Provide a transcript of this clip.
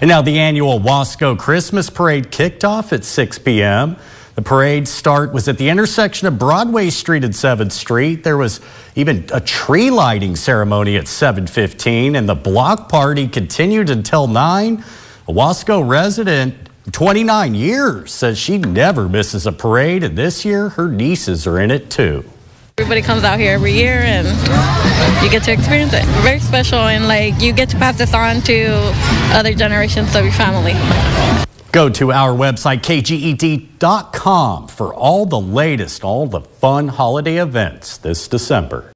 And now the annual Wasco Christmas Parade kicked off at 6 p.m. The parade start was at the intersection of Broadway Street and 7th Street. There was even a tree lighting ceremony at 7:15 and the block party continued until 9. A Wasco resident 29 years says she never misses a parade and this year her nieces are in it too. Everybody comes out here every year and you get to experience it. Very special and like you get to pass this on to other generations of your family. Go to our website, kget.com, for all the latest, all the fun holiday events this December.